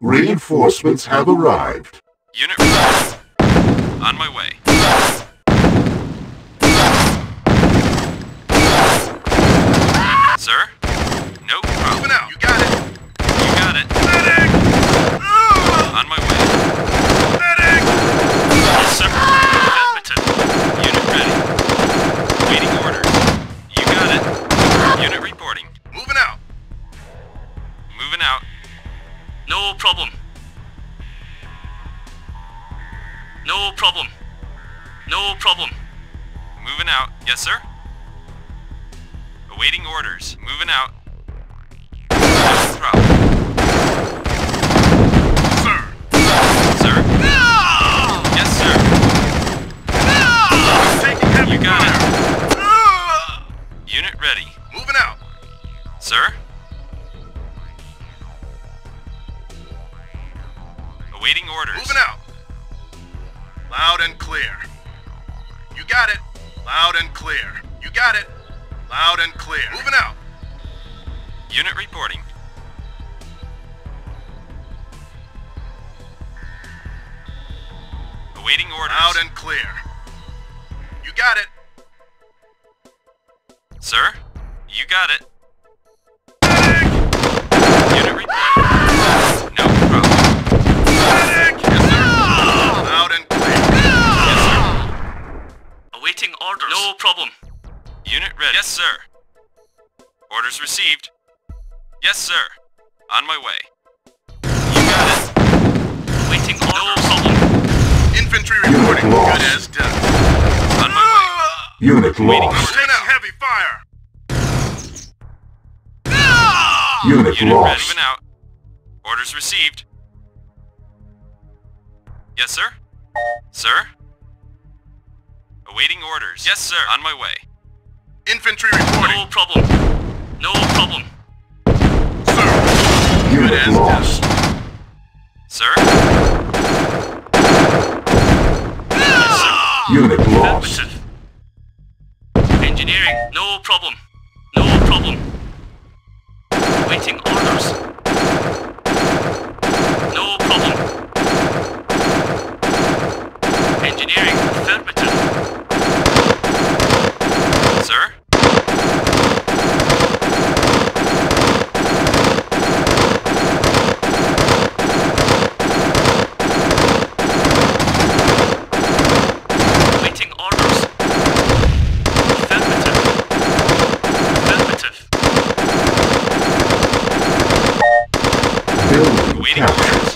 Reinforcements have arrived. Unit reporting. On my way. Sir? No problem. No problem. No problem. Moving out. Yes, sir. Awaiting orders. Moving out. Awaiting orders. Moving out. Loud and clear. You got it. Loud and clear. You got it. Loud and clear. Moving out. Unit reporting. Awaiting orders. Loud and clear. You got it. Sir? You got it. Ready. Yes, sir. Orders received. Yes, sir. On my way. You got it. Awaiting orders. No problem. Infantry reporting. lost. Good as done. On my way. Unit Waiting lost. Taking heavy fire. Ah! Unit Unit ready. lost. Moving out. Orders received. Yes, sir. Sir? Awaiting orders. Yes, sir. On my way. Infantry reporting. No problem. No problem. Sir. Unit as lost. Sir? Ah! Yes. Unit lost. Engineering. No problem. No problem. Waiting orders. No problem. Engineering. Affirmative. Sir? Waiting orders. Affirmative. Affirmative. Building Waiting orders.